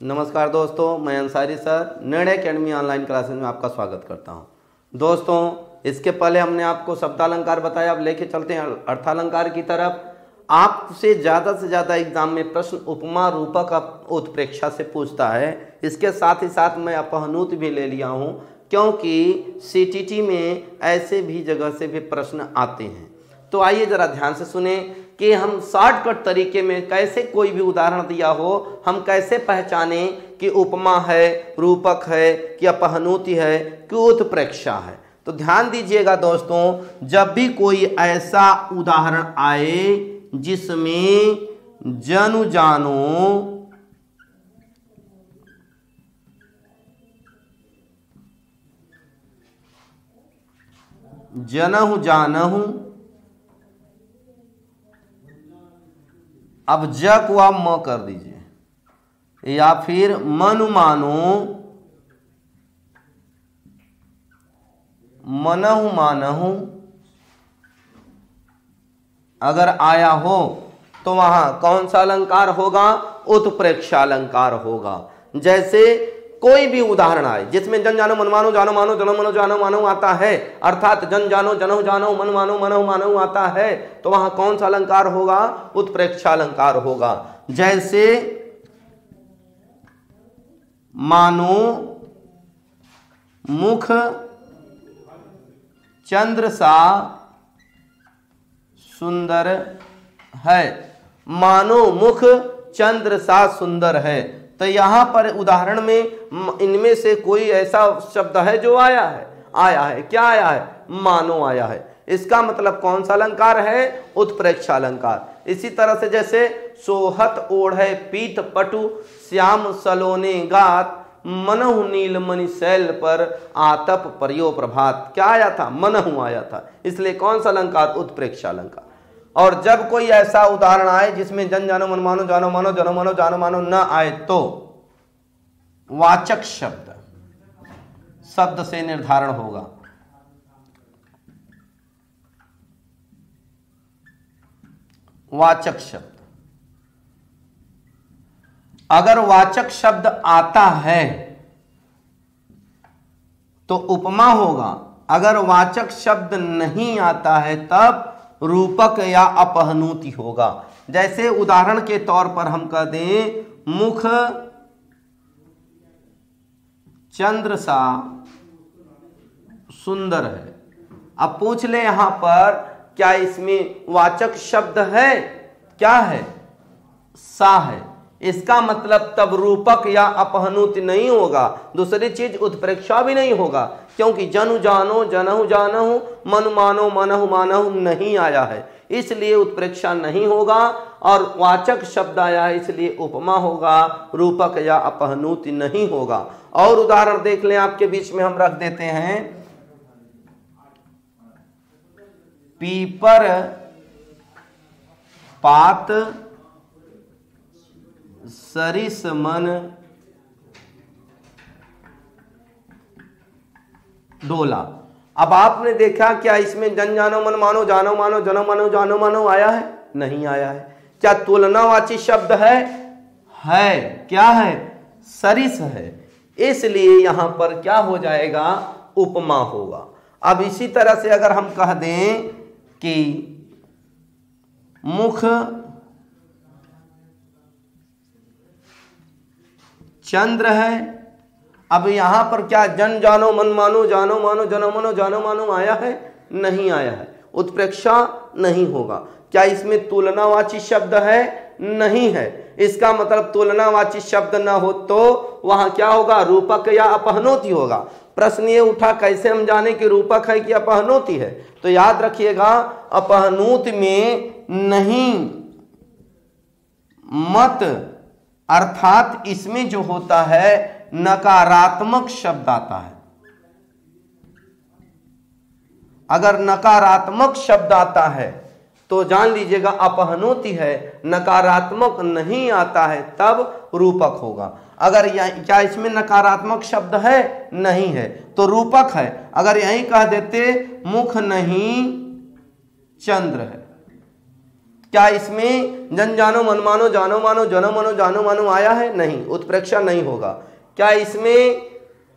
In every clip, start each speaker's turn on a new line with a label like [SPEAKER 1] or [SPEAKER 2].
[SPEAKER 1] नमस्कार दोस्तों, मैं Ansari sir Nirnay academy online classes में आपका स्वागत करता हूँ। दोस्तों, इसके पहले हमने आपको शब्दालंकार बताया, अब लेके चलते हैं अर्थालंकार की तरफ़। आपसे ज़्यादा से ज़्यादा एग्ज़ाम में प्रश्न उपमा रूपक उत्प्रेक्षा से पूछता है। इसके साथ ही साथ मैं अपहनूत भी ले लिया हूँ, क्योंकि सीटीटी में ऐसे भी जगह से भी प्रश्न आते हैं। तो आइए ज़रा ध्यान से सुने। कि हम शॉर्टकट तरीके में कैसे कोई भी उदाहरण दिया हो, हम कैसे पहचाने कि उपमा है, रूपक है, कि अपहनुति है, कि उत्प्रेक्षा है। तो ध्यान दीजिएगा दोस्तों, जब भी कोई ऐसा उदाहरण आए जिसमें जनु जानो जनहु जानहु अब ज को आप म कर दीजिए। या फिर मनु मानो, मनहु मानहु, अगर आया हो तो वहाँ कौन सा अलंकार होगा? उत्प्रेक्षा अलंकार होगा। जैसे कोई भी उदाहरण आए, जिसमें जन जानो मन मानो, जानो मानो, जनो मनो, जानो मानो आता है, अर्थात जन जानो, जनो जानो, मन मानो, मनो मानो आता है तो वहाँ कौन सा अलंकार होगा? उत्प्रेक्षा अलंकार होगा। जैसे मानो मुख चंद्र सा सुंदर है। मानो मुख चंद्र सा सुंदर है। तो यहाँ पर उदाहरण में इनमें से कोई ऐसा शब्द है जो आया है? आया है। क्या आया है? मानो आया है। इसका मतलब कौन सा अलंकार है? उत्प्रेक्षा अलंकार। इसी तरह से जैसे, सोहत ओढ़े पीत पटु, श्याम सलोने गात, मनहु नील मणि शैल पर आतप परियो प्रभात क्या आया था? मनहु आया था। इसलिए कौन सा अलंकार? उत्प्रेक्षा अलंकार। और जब कोई ऐसा उदाहरण आए जिसमें जन जानो मन मानो, जानो मानो, जनो मानो, जानो मानो न आए तो वाचक शब्द शब्द से निर्धारण होगा। वाचक शब्द। अगर वाचक शब्द आता है तो उपमा होगा। अगर वाचक शब्द नहीं आता है, तब रूपक या अपहनुति होगा। जैसे उदाहरण के तौर पर हम कह दें, मुख चंद्र सा सुंदर है। अब पूछ ले यहाँ पर, क्या इसमें वाचक शब्द है? क्या है? सा है। इसका मतलब तब रूपक या अपहनुत नहीं होगा। दूसरी चीज़, उत्प्रेक्षा भी नहीं होगा, क्योंकि जनु जानो, जनहु जानहु, मन मानो, मनहु मानहु नहीं आया है। इसलिए उत्प्रेक्षा नहीं होगा और वाचक शब्द आया है, इसलिए उपमा होगा, रूपक या अपहनुत नहीं होगा। और उदाहरण देख लें, आपके बीच में हम रख देते हैं। पीपर, पात सरिस मन डोला अब आपने देखा क्या इसमें जन जानो मन मानो, जानो मानो, जनो मानो, जानो मानो आया है? नहीं आया है। क्या तुलनावाची शब्द है? है। क्या है? सरिस है। इसलिए यहाँ पर क्या हो जाएगा? उपमा होगा। अब इसी तरह से अगर हम कह दें कि मुख चंद्र है। अब यहाँ पर क्या जन जानो मन मानो, जानो मानो, जनो मनो, जानो मानो आया है? नहीं आया है। उत्प्रेक्षा नहीं होगा। क्या इसमें तुलनावाची शब्द है? नहीं है। इसका मतलब तुलनावाची शब्द ना हो तो वहाँ क्या होगा? रूपक या अपहनोती होगा। प्रश्न ये उठा, कैसे हम जाने कि रूपक है कि अपहनोती है? तो याद रखिएगा, अपहनूत में नहीं, मत अर्थात इसमें जो होता है, नकारात्मक शब्द आता है। अगर नकारात्मक शब्द आता है तो जान लीजिएगा, अपहनोती है, नकारात्मक नहीं आता है, तब रूपक होगा। अगर क्या इसमें नकारात्मक शब्द है? नहीं है। तो रूपक है। अगर यही कह देते, मुख नहीं, चंद्र है। क्या इसमें जन जानो मन मानो, जानो मानो, जनो मनो, जानो मानो आया है? नहीं। उत्प्रेक्षा नहीं होगा। क्या इसमें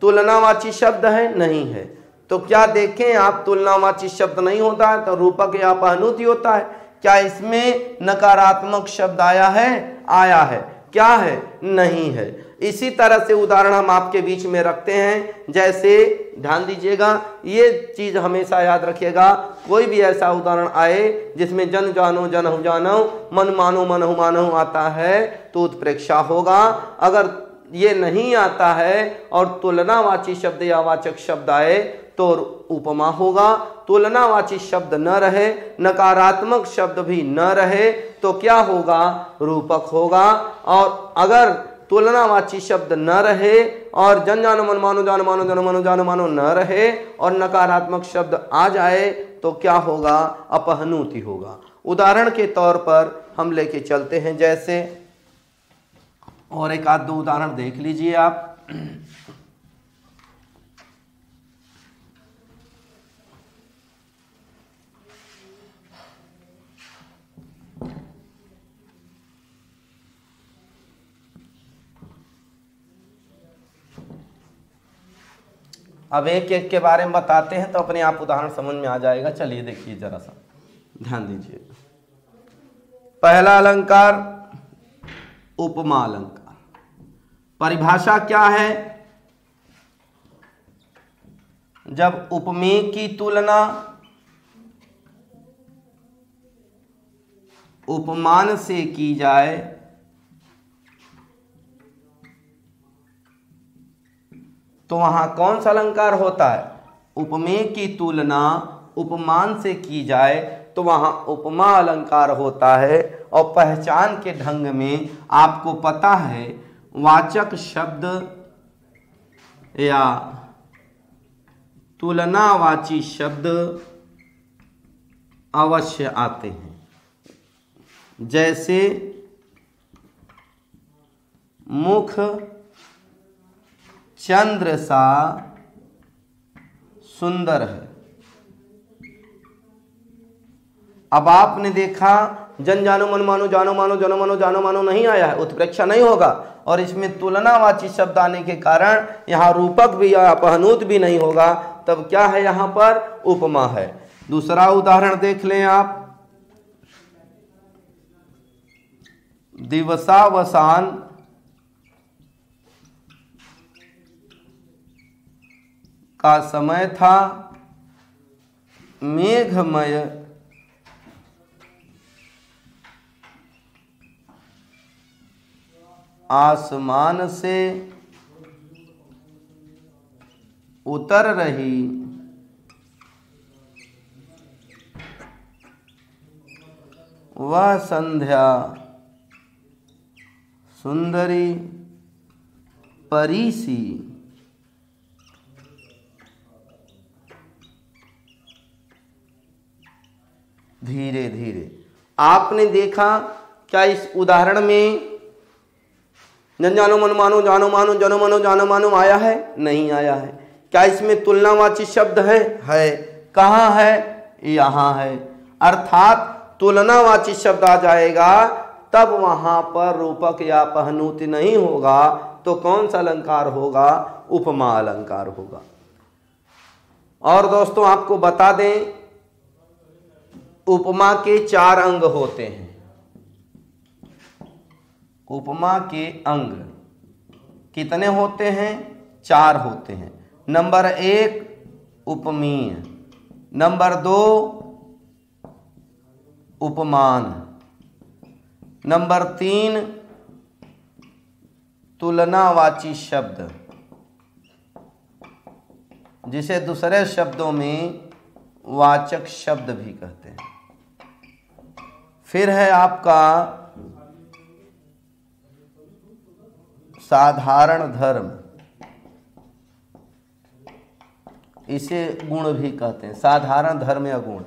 [SPEAKER 1] तुलनावाची शब्द है? नहीं है। तो क्या देखें, आप तुलनावाची शब्द नहीं होता है तो रूपक या पहनुति होता है। क्या इसमें नकारात्मक शब्द आया है? आया है। क्या है? नहीं है। इसी तरह से उदाहरण हम आपके बीच में रखते हैं। जैसे, ध्यान दीजिएगा, ये चीज़ हमेशा याद रखिएगा, कोई भी ऐसा उदाहरण आए जिसमें जन जानो जन जानो, मन मानो मन मानो आता है तो उत्प्रेक्षा होगा। अगर ये नहीं आता है और तुलनावाची शब्द या वाचक शब्द आए तो उपमा होगा। तुलनावाची शब्द न रहे, नकारात्मक शब्द भी न रहे तो क्या होगा? रूपक होगा। और अगर तुलनावाची शब्द न रहे और जन जानो मन मानो, जानो मानो, जन मानो, जानो मानो न रहे और नकारात्मक शब्द आ जाए तो क्या होगा? अपहनुति होगा। उदाहरण के तौर पर हम लेके चलते हैं जैसे और एक आध दो उदाहरण देख लीजिए आप। अब एक एक के बारे में बताते हैं तो अपने आप उदाहरण समझ में आ जाएगा। चलिए देखिए जरा सा। ध्यान दीजिए। पहला अलंकार, उपमा अलंकार। परिभाषा क्या है? जब उपमेय की तुलना उपमान से की जाए तो वहाँ कौन सा अलंकार होता है? उपमेय की तुलना उपमान से की जाए तो वहाँ उपमा अलंकार होता है और पहचान के ढंग में आपको पता है, वाचक शब्द या तुलनावाची शब्द अवश्य आते हैं। जैसे मुख चंद्र सा सुंदर है। अब आपने देखा, जन जानो मन मानो, जानो मानो, जनो मानो, जानो मानो नहीं आया है, उत्प्रेक्षा नहीं होगा। और इसमें तुलनावाची शब्द आने के कारण यहाँ रूपक भी या अपहनुत भी नहीं होगा। तब क्या है यहाँ पर? उपमा है। दूसरा उदाहरण देख लें आप। दिवसावसान का समय था मेघमय। आसमान से उतर रही। वह संध्या सुंदरी परीसी। धीरे धीरे। आपने देखा, क्या इस उदाहरण में जन जानो मन मानो जानो मानो, जनो मानो, जानो मानो आया है? नहीं आया है। क्या इसमें तुलनावाची शब्द है? है। कहाँ है? यहाँ है। अर्थात तुलनावाची शब्द आ जाएगा, तब वहाँ पर रूपक या पहनूति नहीं होगा तो कौन सा अलंकार होगा? उपमा अलंकार होगा। और दोस्तों, आपको बता दें उपमा के चार अंग होते हैं। उपमा के अंग कितने होते हैं? चार होते हैं। नंबर एक, उपमीय। नंबर दो, उपमान। नंबर तीन, तुलनावाची शब्द। जिसे दूसरे शब्दों में वाचक शब्द भी कहते हैं। फिर है आपका साधारण धर्म। इसे गुण भी कहते हैं, साधारण धर्म या गुण।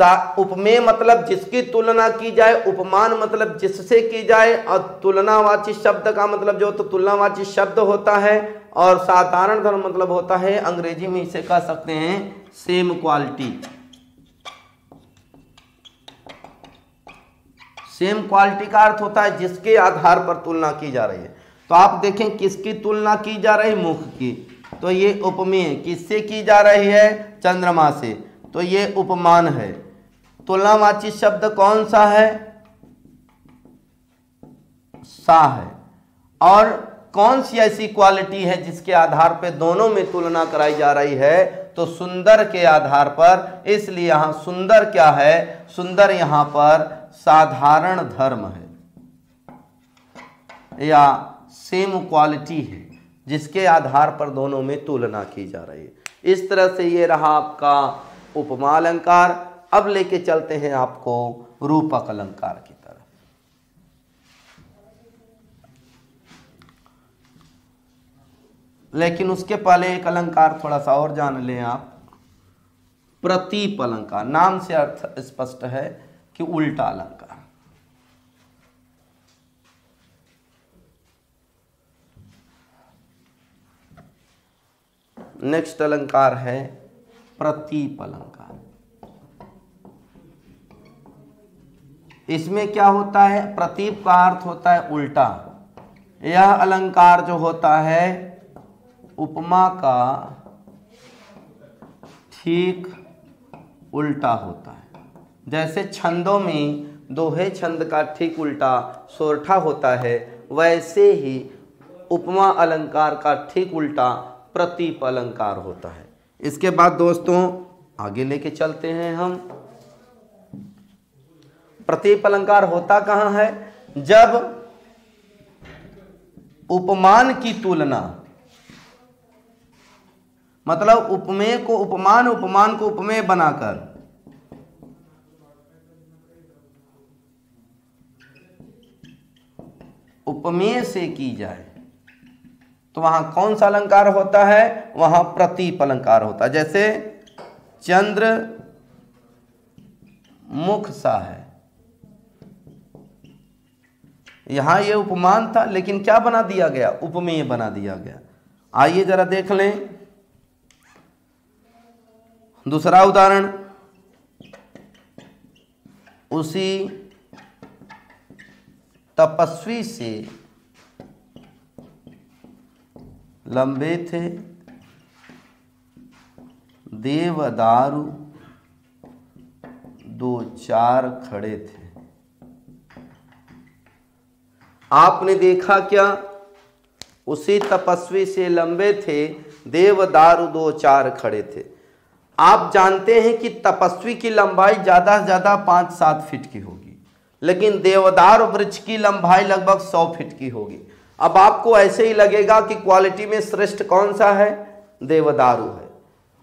[SPEAKER 1] सा, उपमेय मतलब जिसकी तुलना की जाए, उपमान मतलब जिससे की जाए, और तुलनावाची शब्द का मतलब जो तो तुलनावाची शब्द होता है, और साधारण धर्म मतलब होता है, अंग्रेज़ी में इसे कह सकते हैं सेम क्वालिटी सेम क्वालिटी का अर्थ होता है जिसके आधार पर तुलना की जा रही है। तो आप देखें किसकी तुलना की जा रही मुख की। तो ये उपमेय किससे की जा रही है? चंद्रमा से। तो ये उपमान है। तुलनावाची शब्द कौन सा है? सा है। और कौन सी ऐसी क्वालिटी है जिसके आधार पर दोनों में तुलना कराई जा रही है? तो सुंदर के आधार पर। इसलिए यहाँ सुंदर क्या है? सुंदर यहाँ पर साधारण धर्म है, या सेम क्वालिटी है, जिसके आधार पर दोनों में तुलना की जा रही है। इस तरह से ये रहा आपका उपमा अलंकार। अब लेके चलते हैं आपको रूपक अलंकार की तरफ़। लेकिन उसके पहले एक अलंकार थोड़ा सा और जान लें आप। प्रतीप अलंकार, नाम से अर्थ स्पष्ट है। कि उल्टा अलंकार। नेक्स्ट अलंकार है प्रतीप अलंकार। इसमें क्या होता है? प्रतीप का अर्थ होता है उल्टा। यह अलंकार जो होता है, उपमा का ठीक उल्टा होता है। जैसे छंदों में दोहे छंद का ठीक उल्टा सोरठा होता है, वैसे ही उपमा अलंकार का ठीक उल्टा प्रतीप अलंकार होता है। इसके बाद दोस्तों, आगे लेके चलते हैं हम। प्रतीप अलंकार होता कहाँ है? जब उपमान की तुलना मतलब उपमेय को उपमान उपमान को उपमेय बनाकर उपमेय से की जाए तो वहाँ कौन सा अलंकार होता है? वहाँ प्रतीप अलंकार होता है। जैसे चंद्र मुख सा है। यहाँ ये उपमान था, लेकिन क्या बना दिया गया? उपमेय बना दिया गया। आइए जरा देख लें। दूसरा उदाहरण। उसी तपस्वी से लंबे थे। देवदारू दो चार खड़े थे। आपने देखा क्या? उसी तपस्वी से लंबे थे, देवदारू दो चार खड़े थे। आप जानते हैं कि तपस्वी की लंबाई ज़्यादा से ज़्यादा पाँच सात फीट की होगी। लेकिन देवदार वृक्ष की लंबाई लगभग सौ फीट की होगी। अब आपको ऐसे ही लगेगा कि क्वालिटी में श्रेष्ठ कौन सा है? देवदारू है।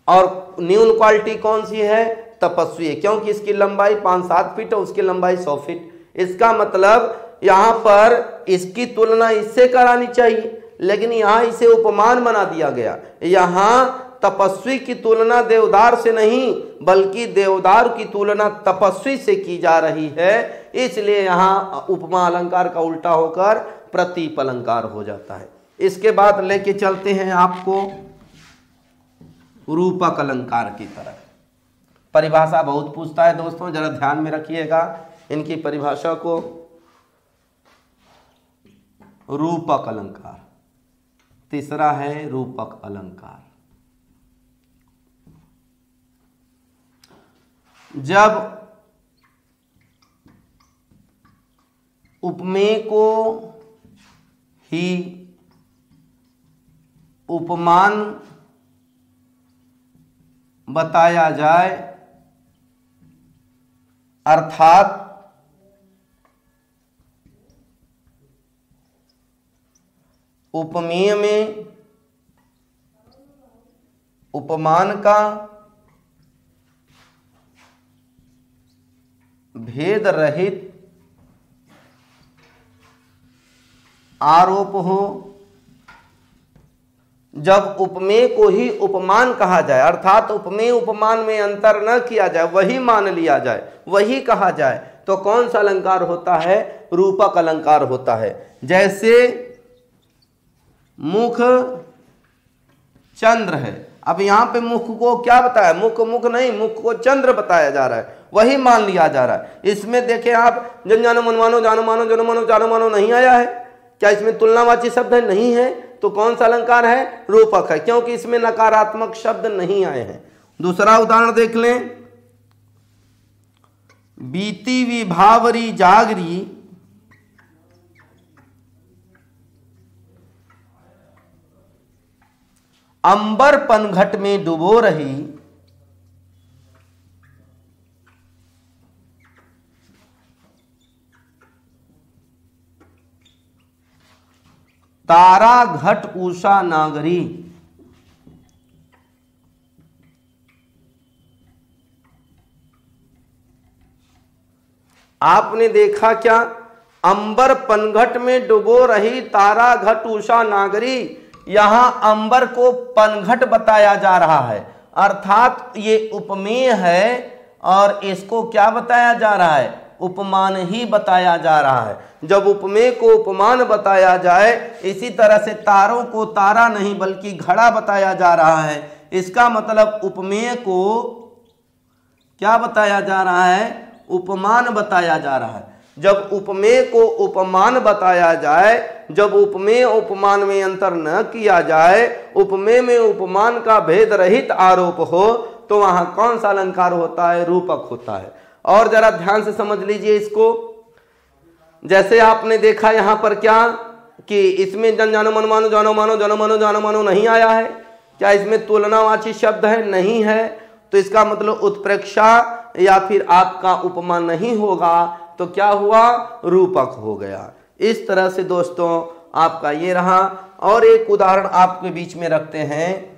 [SPEAKER 1] और न्यून क्वालिटी कौन सी है? तपस्वी है। क्योंकि इसकी लंबाई पाँच सात फीट है उसकी लंबाई सौ फीट। इसका मतलब यहाँ पर इसकी तुलना इससे करानी चाहिए। लेकिन यहाँ इसे उपमान बना दिया गया। यहाँ तपस्वी की तुलना देवदार से नहीं, बल्कि देवदार की तुलना तपस्वी से की जा रही है। इसलिए यहाँ उपमा अलंकार का उल्टा होकर प्रतीप अलंकार हो जाता है। इसके बाद लेके चलते हैं आपको रूपक अलंकार की तरफ़। परिभाषा बहुत पूछता है दोस्तों, जरा ध्यान में रखिएगा इनकी परिभाषा को। रूपक अलंकार। तीसरा है रूपक अलंकार। जब उपमेय को ही उपमान बताया जाए अर्थात उपमेय में उपमान का भेद रहित आरोप। हो जब उपमेय को ही उपमान कहा जाए, अर्थात उपमेय उपमान में अंतर न किया जाए, वही मान लिया जाए, वही कहा जाए तो कौन सा अलंकार होता है? रूपक अलंकार होता है। जैसे मुख चंद्र है। अब यहाँ पे मुख को क्या बताया? मुख मुख नहीं, मुख को चंद्र बताया जा रहा है। वही मान लिया जा रहा है। इसमें देखें आप, जन जानो मनमानो जानो मानो, जनो मानो, जानो मानो नहीं आया है। क्या इसमें तुलनावाची शब्द है नहीं है? तो कौन सा अलंकार है? रूपक है, क्योंकि इसमें नकारात्मक शब्द नहीं आए हैं। दूसरा उदाहरण देख लें। बीती विभावरी जागरी, अंबर पनघट में डुबो रही तारा घट उषा नागरी। आपने देखा क्या? अंबर पनघट में डुबो रही तारा घट उषा नागरी। यहाँ अंबर को पनघट बताया जा रहा है। अर्थात ये उपमेय है और इसको क्या बताया जा रहा है? उपमान ही बताया जा रहा है। जब उपमेय को उपमान बताया जाए, इसी तरह से तारों को तारा नहीं, बल्कि घड़ा बताया जा रहा है। इसका मतलब उपमेय को क्या बताया जा रहा है? उपमान बताया जा रहा है। जब उपमेय को उपमान बताया जाए, जब उपमेय उपमान में अंतर न किया जाए उपमेय में उपमान का भेद रहित आरोप हो तो वहाँ कौन सा अलंकार होता है? रूपक होता है। और जरा ध्यान से समझ लीजिए इसको। जैसे आपने देखा यहाँ पर क्या कि इसमें जन जानो मन मानो, जानो मानो, जनो मानो, जानो मानो नहीं आया है। क्या इसमें तुलनावाची शब्द है? नहीं है। तो इसका मतलब उत्प्रेक्षा या फिर आपका उपमान नहीं होगा तो क्या हुआ? रूपक हो गया। इस तरह से दोस्तों आपका ये रहा। और एक उदाहरण आपके बीच में रखते हैं।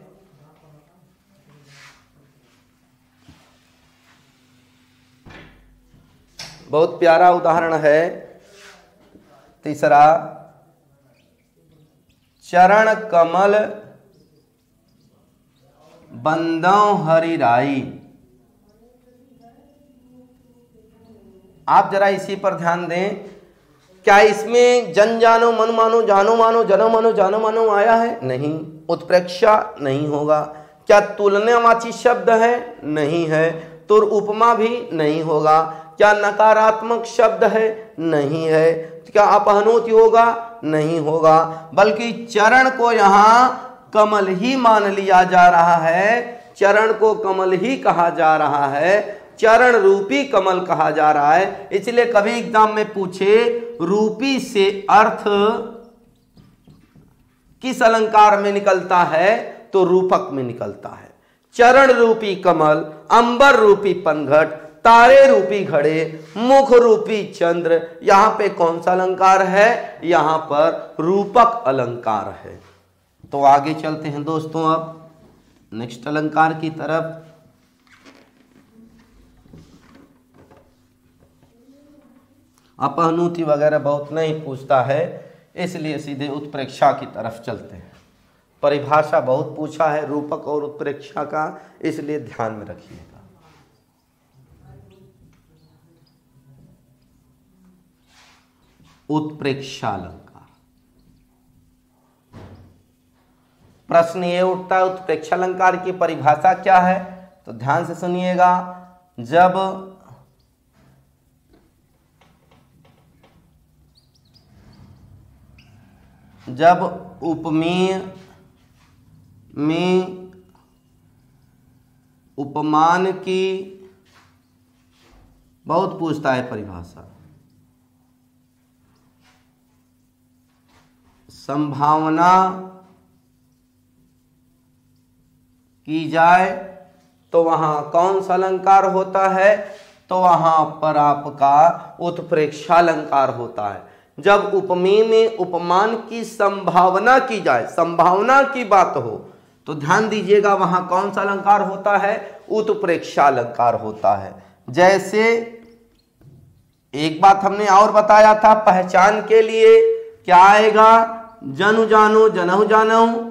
[SPEAKER 1] बहुत प्यारा उदाहरण है। तीसरा, चरण कमल बंदौ हरिराई आप जरा इसी पर ध्यान दें। क्या इसमें जन जानो मन मानो, जानो मानो, जनो मानो, जानो मानो आया है? नहीं। उत्प्रेक्षा नहीं होगा। क्या तुलनावाची शब्द है? नहीं है। तुर उपमा भी नहीं होगा। क्या नकारात्मक शब्द है? नहीं है। क्या अपहनोति होगा नहीं होगा। बल्कि चरण को यहाँ कमल ही मान लिया जा रहा है। चरण को कमल ही कहा जा रहा है। चरण रूपी कमल कहा जा रहा है। इसलिए कभी एग्ज़ाम में पूछे, रूपी से अर्थ किस अलंकार में निकलता है? तो रूपक में निकलता है। चरण रूपी कमल, अंबर रूपी पनघट तारे रूपी घड़े, मुख रूपी चंद्र, यहाँ पे कौन सा अलंकार है? यहाँ पर रूपक अलंकार है। तो आगे चलते हैं दोस्तों अब नेक्स्ट अलंकार की तरफ़। अपहनुति वगैरह बहुत नहीं पूछता है, इसलिए सीधे उत्प्रेक्षा की तरफ़ चलते हैं। परिभाषा बहुत पूछा है रूपक और उत्प्रेक्षा का, इसलिए ध्यान में रखिएगा उत्प्रेक्षालंकार। प्रश्न ये उठता है, उत्प्रेक्षालंकार की परिभाषा क्या है? तो ध्यान से सुनिएगा, जब जब उपमेय में उपमान की बहुत पूछता है परिभाषा। संभावना की जाए तो वहाँ कौन सा अलंकार होता है? तो वहाँ पर आपका उत्प्रेक्षालंकार होता है। जब उपमेय में उपमान की संभावना की जाए, संभावना की बात हो तो ध्यान दीजिएगा वहाँ कौन सा अलंकार होता है? उत्प्रेक्षा अलंकार होता है। जैसे एक बात हमने और बताया था, पहचान के लिए क्या आएगा? जनु जानो, जनहु जानो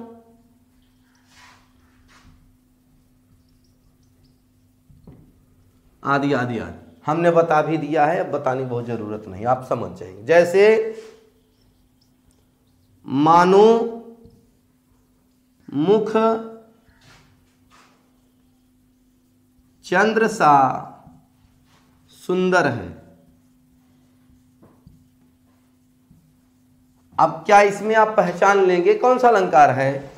[SPEAKER 1] आदि आदि आदि। हमने बता भी दिया है, बताने बहुत ज़रूरत नहीं, आप समझ जाएँगे जैसे, मानो, मुख, चंद्र सा सुंदर है। अब क्या इसमें आप पहचान लेंगे कौन सा अलंकार है?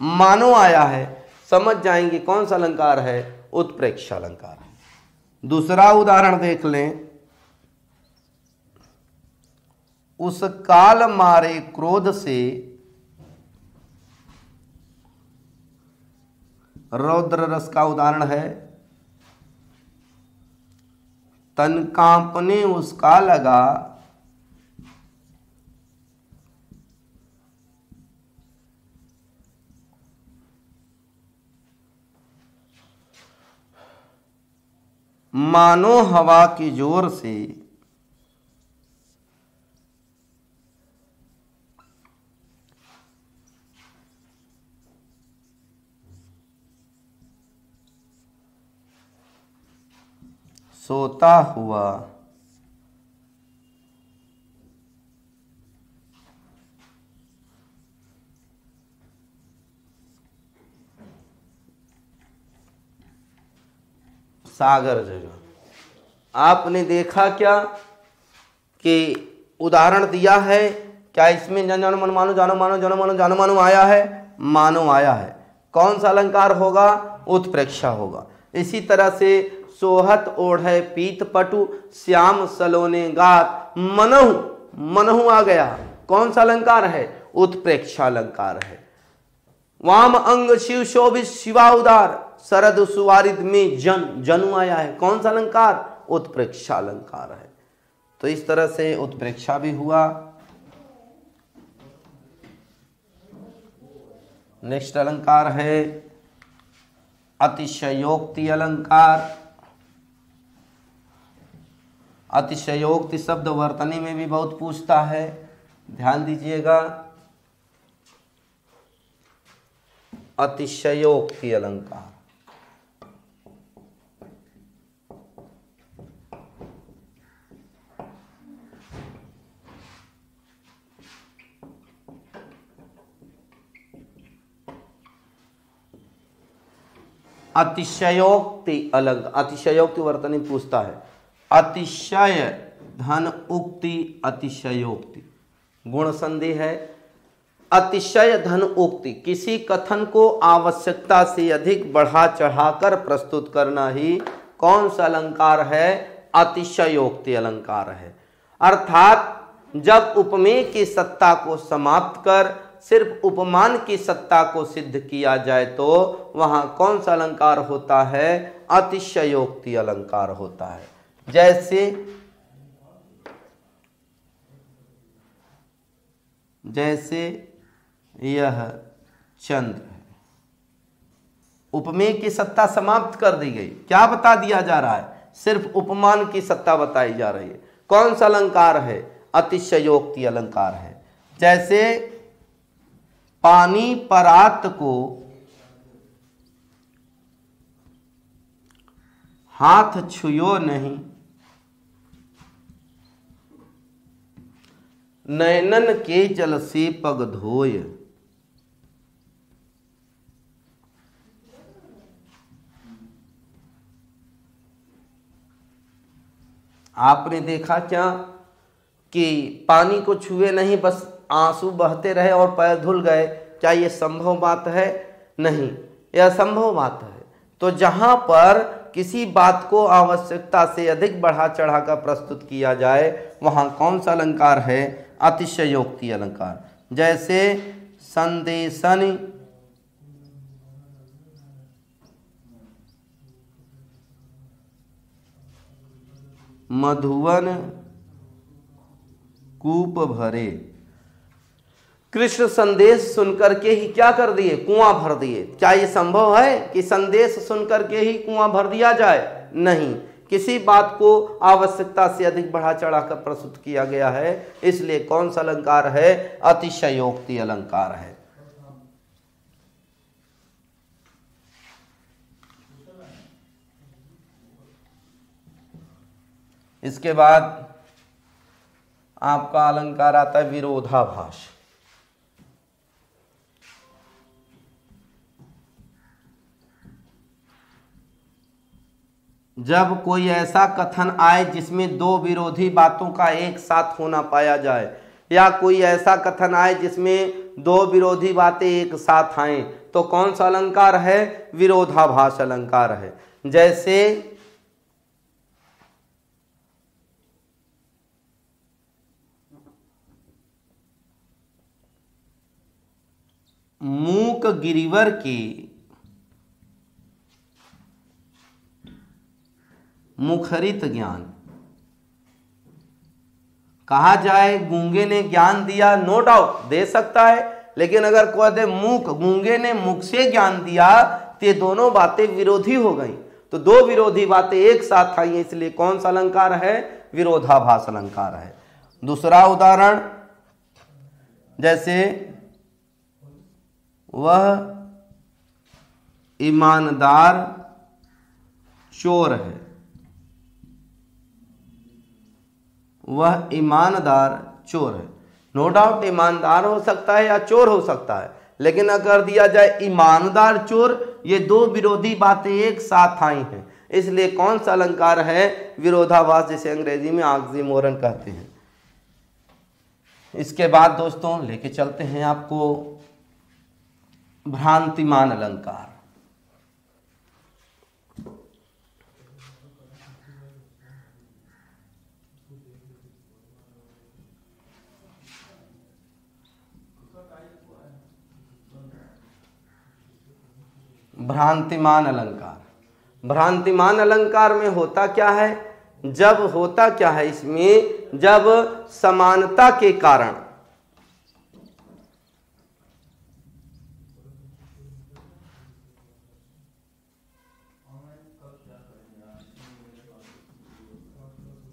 [SPEAKER 1] मानो आया है, समझ जाएँगे कौन सा अलंकार है, उत्प्रेक्ष अलंकार है। दूसरा उदाहरण देख लें। उस काल मारे क्रोध से रौद्र रस का उदाहरण है। तन कांपने उसका लगा मानो हवा की ज़ोर से सोता हुआ सागर जगह। आपने देखा क्या कि उदाहरण दिया है, क्या इसमें जन जन मन मानो, जानो मानो जानो मानो जानो मानो आया है? मानो आया है। कौन सा अलंकार होगा? उत्प्रेक्षा होगा। इसी तरह से सोहत ओढ़े पीत पटु, श्याम सलोने गात, मनहु मनहु आ गया। कौन सा अलंकार है? उत्प्रेक्षा अलंकार है। वाम अंग शिव शोभित, शिवा उदार। शरद सुवारित में जन, जनु आया है। कौन सा अलंकार? उत्प्रेक्षा अलंकार है। तो इस तरह से उत्प्रेक्षा भी हुआ। नेक्स्ट अलंकार है अतिशयोक्ति अलंकार। अतिशयोक्ति शब्द वर्तनी में भी बहुत पूछता है। ध्यान दीजिएगा। अतिशयोक्ति अलंकार। अतिशयोक्ति अलग, अतिशयोक्ति वर्तनी पूछता है। अतिशय धन उक्ति, अतिशयोक्ति। गुण संधि है। अतिशय धन उक्ति, किसी कथन को आवश्यकता से अधिक बढ़ा चढ़ाकर प्रस्तुत करना ही कौन सा अलंकार है? अतिशयोक्ति अलंकार है। अर्थात, जब उपमेय की सत्ता को समाप्त कर सिर्फ़ उपमान की सत्ता को सिद्ध किया जाए तो वहाँ कौन सा अलंकार होता है? अतिशयोक्ति अलंकार होता है। जैसे जैसे यह चंद्र है। उपमेय की सत्ता समाप्त कर दी गई। क्या बता दिया जा रहा है? सिर्फ़ उपमान की सत्ता बताई जा रही है। कौन सा अलंकार है? अतिशयोक्ति अलंकार है। जैसे पानी परात को हाथ छुयो नहीं। नयनन के जल से पग धोय। आपने देखा क्या कि पानी को छुए नहीं, बस आँसू बहते रहे और पैर धुल गए, क्या ये संभव बात है? नहीं, यह संभव बात है। तो जहाँ पर किसी बात को आवश्यकता से अधिक बढ़ा चढ़ा कर प्रस्तुत किया जाए, वहाँ कौन सा अलंकार है? अतिशयोक्ति अलंकार। जैसे संदेशन। मधुवन। कूप भरे। कृष्ण संदेश सुनकर के ही क्या कर दिए? कुआँ भर दिए। क्या ये संभव है कि संदेश सुनकर के ही कुआँ भर दिया जाए? नहीं। किसी बात को आवश्यकता से अधिक बढ़ा चढ़ाकर प्रस्तुत किया गया है। इसलिए कौन सा अलंकार है? अतिशयोक्ति अलंकार है। इसके बाद आपका अलंकार आता है विरोधाभास। जब कोई ऐसा कथन आए जिसमें दो विरोधी बातों का एक साथ होना पाया जाए, या कोई ऐसा कथन आए जिसमें दो विरोधी बातें एक साथ आए तो कौन सा अलंकार है? विरोधाभास अलंकार है। जैसे मूक गिरिवर की मुखरित ज्ञान। कहा जाए, गूँगे ने ज्ञान दिया नो डाउट दे सकता है, लेकिन अगर कह दे मुख गूँगे ने मुख से ज्ञान दिया तो दोनों बातें विरोधी हो गई। तो दो विरोधी बातें एक साथ आई इसलिए कौन सा अलंकार है? विरोधाभास अलंकार है। दूसरा उदाहरण, जैसे, वह ईमानदार चोर है। वह ईमानदार चोर है। नो डाउट ईमानदार हो सकता है या चोर हो सकता है, लेकिन अगर दिया जाए ईमानदार चोर, ये दो विरोधी बातें एक साथ आई हैं। इसलिए कौन सा अलंकार है विरोधाभास, जिसे अंग्रेज़ी में आगजी मोरन कहते हैं? इसके बाद दोस्तों, लेके चलते हैं आपको भ्रांतिमान अलंकार। भ्रांतिमान अलंकार। भ्रांतिमान अलंकार में होता क्या है? जब होता क्या है इसमें? जब समानता के कारण।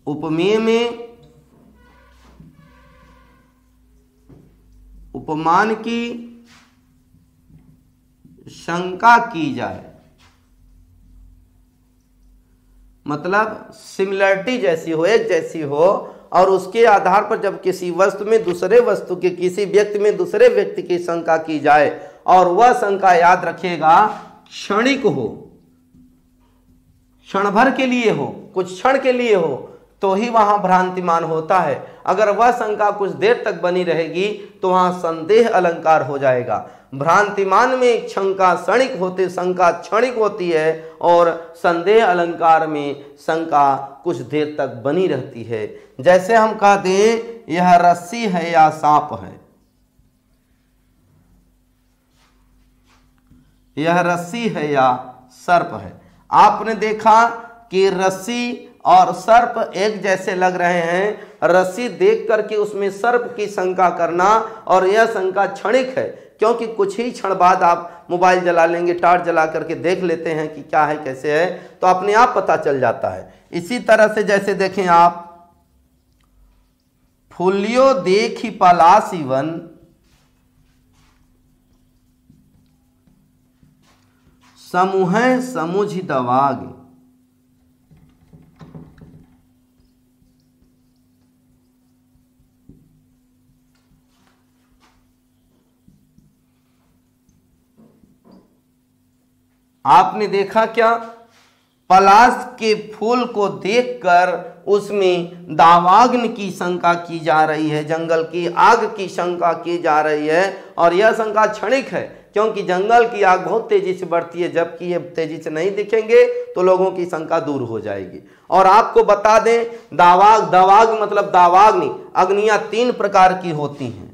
[SPEAKER 1] उपमेय में उपमान की शंका की जाए। मतलब सिमिलरिटी जैसी हो, एक जैसी हो, और उसके आधार पर जब किसी वस्तु में, दूसरे वस्तु के, किसी व्यक्ति में, दूसरे व्यक्ति की शंका की जाए, और वह शंका याद रखेगा, क्षणिक हो क्षण भर के लिए हो, कुछ क्षण के लिए हो तो ही वहाँ भ्रांतिमान होता है। अगर वह शंका कुछ देर तक बनी रहेगी तो वहाँ संदेह अलंकार हो जाएगा। भ्रांतिमान में शंका क्षणिक होते, शंका क्षणिक होती है और संदेह अलंकार में शंका कुछ देर तक बनी रहती है। जैसे हम कहते हैं, यह रस्सी है या सांप है। यह रस्सी है या सर्प है। आपने देखा कि रस्सी और सर्प एक जैसे लग रहे हैं रस्सी देख करके उसमें सर्प की शंका करना, और यह शंका क्षणिक है, क्योंकि कुछ ही क्षण बाद आप मोबाइल जला लेंगे टार्च जला करके देख लेते हैं कि क्या है, कैसे है तो अपने आप पता चल जाता है। इसी तरह से जैसे देखें आप, फुलियो देख ही पलासी वन समूह समुझ दवाग। आपने देखा क्या? पलाश के फूल को देखकर उसमें दावाग्न की शंका की जा रही है, जंगल की आग की शंका की जा रही है और यह शंका क्षणिक है, क्योंकि जंगल की आग बहुत तेज़ी से बढ़ती है, जबकि ये तेज़ी से नहीं दिखेंगे तो लोगों की शंका दूर हो जाएगी। और आपको बता दें, दावाग दावाग मतलब दावाग्नि, अग्नियाँ तीन प्रकार की होती हैं।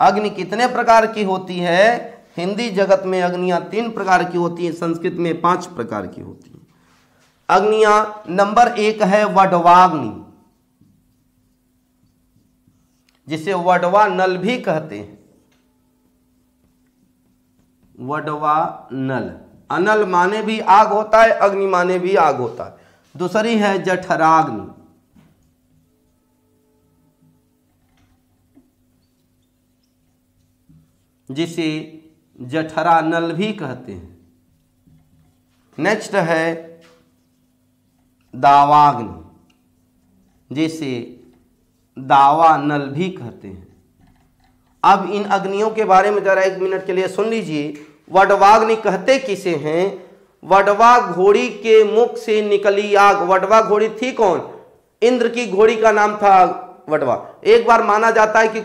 [SPEAKER 1] अग्नि कितने प्रकार की होती है? हिंदी जगत में अग्नियाँ तीन प्रकार की होती हैं, संस्कृत में पाँच प्रकार की होती हैं। अग्नियाँ नंबर एक है वडवाग्नि, जिसे वडवा नल भी कहते हैं। वडवा नल, अनल माने भी आग होता है, अग्नि माने भी आग होता है। दूसरी है जठराग्नि, जिसे जठरा नल भी कहते हैं। नेक्स्ट है दावाग्नि, जिसे दावा नल भी कहते हैं। अब इन अग्नियों के बारे में जरा एक मिनट के लिए सुन लीजिए। वडवाग्नि कहते किसे हैं? वडवा घोड़ी के मुख से निकली आग। वडवा घोड़ी थी कौन? इंद्र की घोड़ी का नाम था वडवा एक बार माना जाता है कि